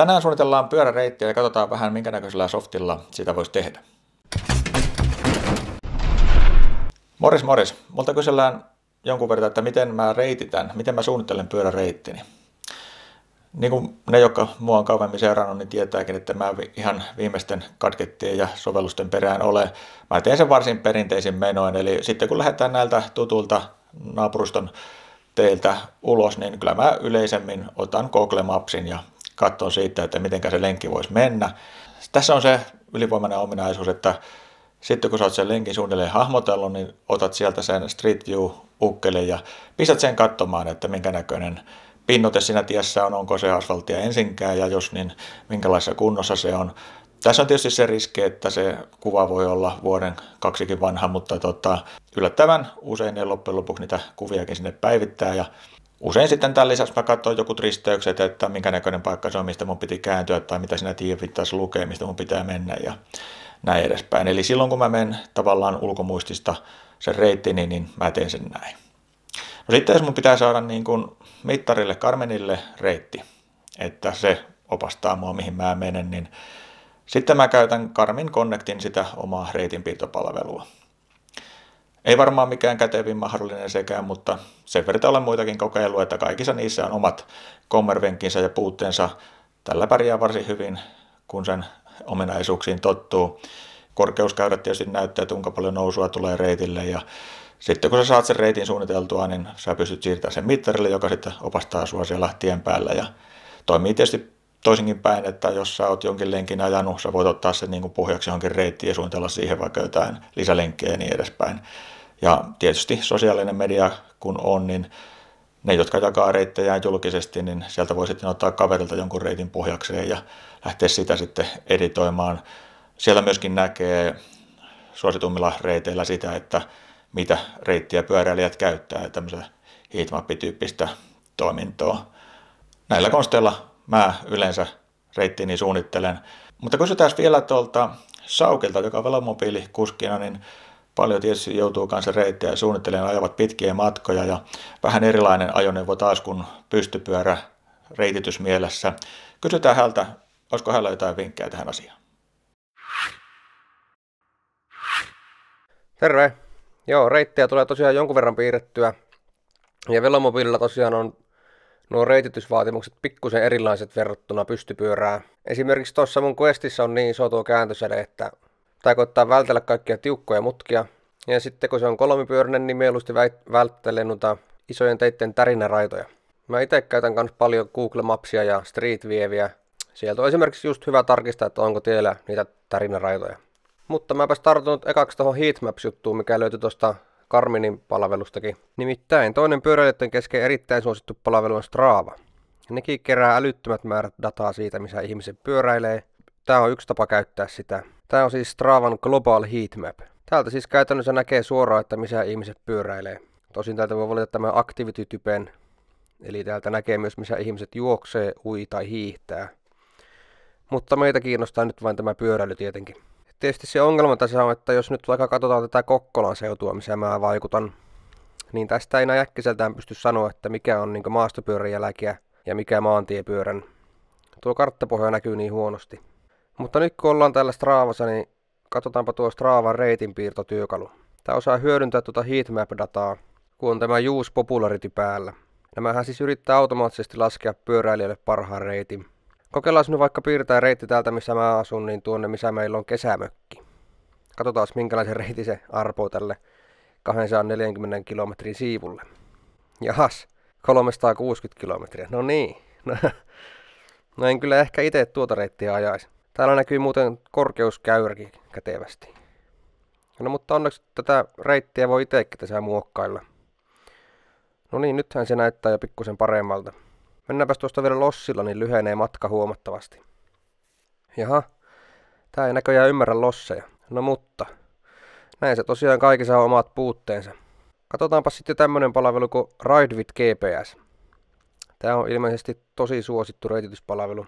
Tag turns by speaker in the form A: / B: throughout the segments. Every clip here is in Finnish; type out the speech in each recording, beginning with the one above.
A: Tänään suunnitellaan pyöräreittiä ja katsotaan vähän minkä näköisellä softilla sitä voisi tehdä. Moris Moris, multa kysellään jonkun verran, että miten mä reititän, miten mä suunnittelen pyöräreittini. Niin kuin ne, jotka mua on kauemmin seurannut, niin tietääkin, että mä ihan viimeisten katkettien ja sovellusten perään ole. Mä teen sen varsin perinteisin menoin, eli sitten kun lähdetään näiltä tutulta naapuruston teiltä ulos, niin kyllä mä yleisemmin otan Google Mapsin ja katson siitä, että miten se lenkki voisi mennä. Tässä on se ylivoimainen ominaisuus, että sitten kun sä oot sen lenkin suunnilleen hahmotellut, niin otat sieltä sen Street View-ukkele ja pistät sen katsomaan, että minkä näköinen pinnote siinä tiessä on, onko se asfalttia ensinkään ja jos niin minkälaisessa kunnossa se on. Tässä on tietysti se riski, että se kuva voi olla vuoden kaksikin vanha, mutta tota, yllättävän usein ne loppujen lopuksi niitä kuviakin sinne päivittää ja Usein sitten tämän lisäksi mä katson joku risteykset, että minkä näköinen paikka se on, mistä mun piti kääntyä tai mitä siinä tiivittäisi lukee, mistä mun pitää mennä ja näin edespäin. Eli silloin kun mä menen tavallaan ulkomuistista sen reittini, niin mä teen sen näin. No sitten jos mun pitää saada niin kuin mittarille Carmenille reitti, että se opastaa mua mihin mä menen, niin sitten mä käytän Karmin Connectin sitä omaa reitinpiirtopalvelua. Ei varmaan mikään kätevin mahdollinen sekään, mutta sen verran olen muitakin kokeillut, että kaikissa niissä on omat kommervenkinsä ja puutteensa. Tällä pärjää varsin hyvin, kun sen ominaisuuksiin tottuu. Korkeuskäyrät tietysti näyttää, että kuinka paljon nousua tulee reitille ja sitten kun sä saat sen reitin suunniteltua, niin sä pystyt siirtämään sen mittarille, joka sitten opastaa sua siellä tien päällä ja toimii tietysti toisinkin päin, että jos sä oot jonkin lenkin ajanut, sä voit ottaa sen niin pohjaksi johonkin reittiin ja suunnitella siihen vaikka jotain lisälenkkejä ja niin edespäin. Ja tietysti sosiaalinen media kun on, niin ne, jotka jakaa reittejä julkisesti, niin sieltä voi sitten ottaa kaverilta jonkun reitin pohjakseen ja lähteä sitä sitten editoimaan. Siellä myöskin näkee suositummilla reiteillä sitä, että mitä reittiä pyöräilijät käyttää, tämmöistä heatmap-tyyppistä toimintoa. Näillä konsteilla mä yleensä reittini suunnittelen. Mutta kysytään vielä tuolta Saukilta, joka on velomobiilikuskina, niin paljon tietysti joutuu kanssa reittejä suunnittelemaan, ajavat pitkiä matkoja ja vähän erilainen ajoneuvo taas kuin pystypyörä reititys mielessä. Kysytään häneltä, olisiko hänellä jotain vinkkejä tähän asiaan?
B: Terve! Joo, reittejä tulee tosiaan jonkun verran piirrettyä. Ja velomobiililla tosiaan on nuo reititysvaatimukset pikkusen erilaiset verrattuna pystypyörään. Esimerkiksi tuossa mun questissä on niin iso tuo kääntösäde, että tai koittaa vältellä kaikkia tiukkoja mutkia. Ja sitten kun se on kolmipyöräinen, niin mieluusti välttelee noita isojen teitten tärinäraitoja. Mä itse käytän myös paljon Google Mapsia ja Street Vieviä. Sieltä on esimerkiksi just hyvä tarkistaa, että onko tiellä niitä tärinäraitoja. Mutta mäpäs tartun ekaksi tuohon Heatmaps-juttuun, mikä löytyi tuosta Karminin palvelustakin. Nimittäin toinen pyöräilijöiden kesken erittäin suosittu palvelu on Strava. Nekin kerää älyttömät määrät dataa siitä, missä ihmiset pyöräilee. Tämä on yksi tapa käyttää sitä. Tämä on siis Stravan Global Heatmap. Täältä siis käytännössä näkee suoraan, että missä ihmiset pyöräilee. Tosin täältä voi valita tämän activity-typen, eli täältä näkee myös, missä ihmiset juoksee, ui tai hiihtää. Mutta meitä kiinnostaa nyt vain tämä pyöräily tietenkin. Tietysti se ongelma tässä on, että jos nyt vaikka katsotaan tätä Kokkolan seutua, missä mä vaikutan, niin tästä ei näin äkkiseltään pysty sanoa, että mikä on niin maastopyörän jälkiä ja mikä maantiepyörän. Tuo karttapohja näkyy niin huonosti. Mutta nyt kun ollaan täällä Stravassa, niin katsotaanpa tuo Straavan reitinpiirtotyökalu. Tämä osaa hyödyntää tuota heatmap-dataa, kun on tämä use popularity päällä. Nämähän siis yrittää automaattisesti laskea pyöräilijöille parhaan reitin. Kokeillaan nyt vaikka piirtää reitti täältä, missä mä asun, niin tuonne, missä meillä on kesämökki. Katsotaan, minkälaisen reitin se arpoo tälle 240 kilometrin siivulle. Jahas, 360 kilometriä. No niin. No, no en kyllä ehkä itse tuota reittiä ajaisi. Täällä näkyy muuten korkeuskäyräkin kätevästi. No mutta onneksi tätä reittiä voi itsekin tässä muokkailla. No niin, nythän se näyttää jo pikkusen paremmalta. Mennäänpäs tuosta vielä lossilla, niin lyhenee matka huomattavasti. Jaha, tää ei näköjään ymmärrä losseja. No mutta, näin se tosiaan kaikissa on omat puutteensa. Katsotaanpa sitten tämmönen palvelu kuin Ride with GPS. Tää on ilmeisesti tosi suosittu reitityspalvelu.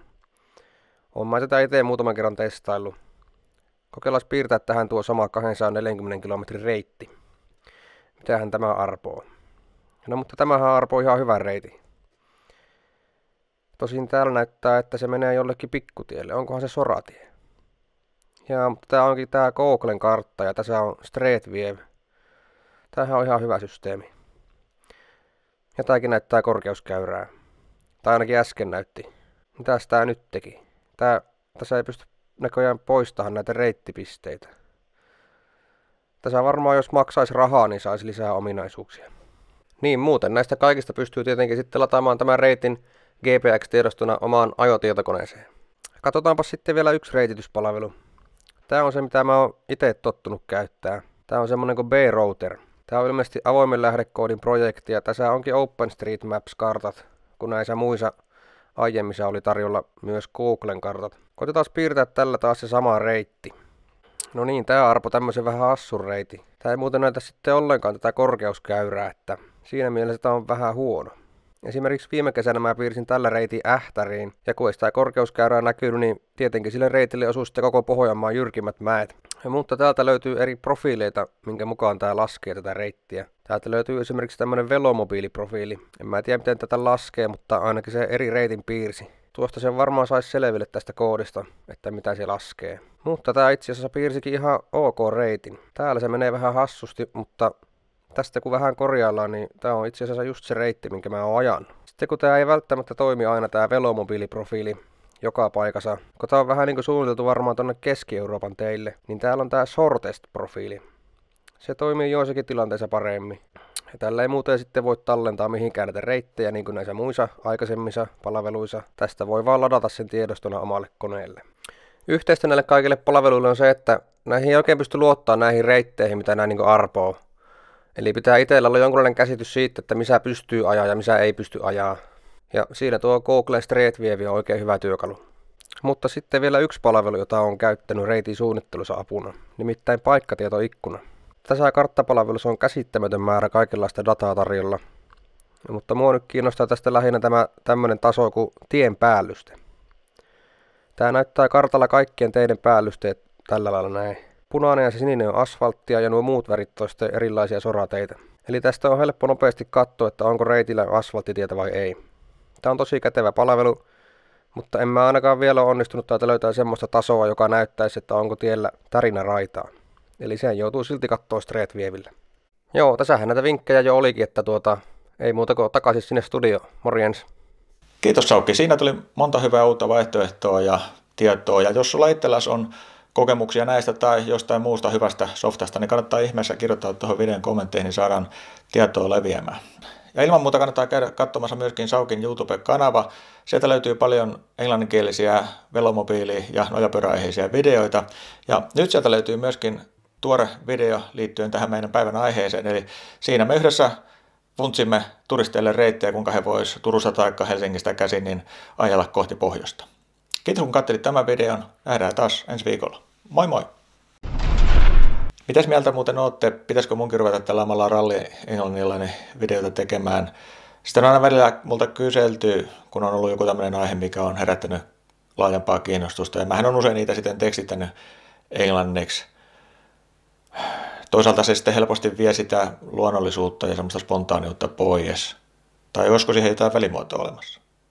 B: Olen mä tätä itse muutaman kerran testaillut. Kokeillaan piirtää tähän tuo sama 240 kilometrin reitti. Mitähän tämä arpoo? No mutta tämähän arpoo ihan hyvän reitin. Tosin täällä näyttää, että se menee jollekin pikkutielle. Onkohan se soratie? Ja mutta tää onkin tää Googlen kartta ja tässä on Street View. Tämähän on ihan hyvä systeemi. Ja tääkin näyttää korkeuskäyrää. Tai ainakin äsken näytti. Mitäs tää nyt teki? Tää, tässä ei pysty näköjään poistamaan näitä reittipisteitä. Tässä varmaan jos maksaisi rahaa, niin saisi lisää ominaisuuksia. Niin muuten näistä kaikista pystyy tietenkin sitten lataamaan tämän reitin GPX-tiedostona omaan ajotietokoneeseen. Katsotaanpa sitten vielä yksi reitityspalvelu. Tämä on se, mitä mä oon itse tottunut käyttää. Tämä on semmonen kuin B-Router. Tämä on ilmeisesti avoimen lähdekoodin projekti ja tässä onkin OpenStreetMaps-kartat, kun näissä muissa aiemmissa oli tarjolla myös Googlen kartat. Koitetaan piirtää tällä taas se sama reitti. No niin, tää arpo tämmöisen vähän hassun reiti. Tää ei muuten näytä sitten ollenkaan tätä korkeuskäyrää, että siinä mielessä tämä on vähän huono. Esimerkiksi viime kesänä mä piirsin tällä reitin ähtäriin, ja kun ei sitä korkeuskäyrää näkynyt, niin tietenkin sille reitille osuu sitten koko Pohjanmaan jyrkimmät mäet. Ja, mutta täältä löytyy eri profiileita, minkä mukaan tämä laskee tätä reittiä. Täältä löytyy esimerkiksi tämmöinen velomobiiliprofiili. En mä tiedä miten tätä laskee, mutta ainakin se eri reitin piirsi. Tuosta sen varmaan saisi selville tästä koodista, että mitä se laskee. Mutta tämä itse asiassa piirsikin ihan ok reitin. Täällä se menee vähän hassusti, mutta tästä kun vähän korjaillaan, niin tämä on itse asiassa just se reitti, minkä mä oon ajan. Sitten kun tämä ei välttämättä toimi aina tämä velomobiiliprofiili joka paikassa, kun tämä on vähän niin kuin suunniteltu varmaan tuonne Keski-Euroopan teille, niin täällä on tämä Shortest-profiili. Se toimii joissakin tilanteissa paremmin. Ja tällä ei muuten sitten voi tallentaa mihinkään näitä reittejä niin kuin näissä muissa aikaisemmissa palveluissa. Tästä voi vaan ladata sen tiedostona omalle koneelle. Yhteistä näille kaikille palveluille on se, että näihin ei oikein pysty luottaa näihin reitteihin, mitä nämä niin arpoo. Eli pitää itsellä olla jonkunlainen käsitys siitä, että missä pystyy ajaa ja missä ei pysty ajaa. Ja siinä tuo Google Street View on oikein hyvä työkalu. Mutta sitten vielä yksi palvelu, jota on käyttänyt reitin suunnittelussa apuna, nimittäin paikkatietoikkuna. Tässä karttapalvelussa on käsittämätön määrä kaikenlaista dataa tarjolla, mutta mua nyt kiinnostaa tästä lähinnä tämä tämmöinen taso kuin tien päällyste. Tämä näyttää kartalla kaikkien teiden päällysteet tällä lailla näin. Punainen ja sininen on asfalttia ja nuo muut värit on sitten erilaisia sorateitä. Eli tästä on helppo nopeasti katsoa, että onko reitillä asfalttitietä vai ei. Tämä on tosi kätevä palvelu, mutta en mä ainakaan vielä onnistunut täältä löytää semmoista tasoa, joka näyttäisi, että onko tiellä tarinä raitaa. Eli sen joutuu silti katsoa Street Viewille. Joo, tässähän näitä vinkkejä jo olikin, että tuota, ei muuta kuin takaisin sinne studio. Morjens.
A: Kiitos Saukki. Siinä tuli monta hyvää uutta vaihtoehtoa ja tietoa. Ja jos sulla itselläsi on kokemuksia näistä tai jostain muusta hyvästä softasta, niin kannattaa ihmeessä kirjoittaa tuohon videon kommentteihin, niin saadaan tietoa leviämään. Ja ilman muuta kannattaa käydä katsomassa myöskin Saukin YouTube-kanava. Sieltä löytyy paljon englanninkielisiä velomobiili- ja nojapyöräaiheisia videoita. Ja nyt sieltä löytyy myöskin tuore video liittyen tähän meidän päivän aiheeseen. Eli siinä me yhdessä funtsimme turisteille reittejä, kuinka he vois Turusta tai Helsingistä käsin niin ajella kohti pohjoista. Kiitos kun katselit tämän videon. Nähdään taas ensi viikolla. Moi moi! Mitäs mieltä muuten olette? Pitäisikö munkin ruveta tällä omalla ralli niin videota tekemään? Sitten on aina välillä multa kyselty, kun on ollut joku tämmöinen aihe, mikä on herättänyt laajempaa kiinnostusta. Ja mähän on usein niitä sitten tekstittänyt englanniksi. Toisaalta se sitten helposti vie sitä luonnollisuutta ja semmoista spontaaniutta pois. Tai olisiko siihen jotain välimuotoa olemassa?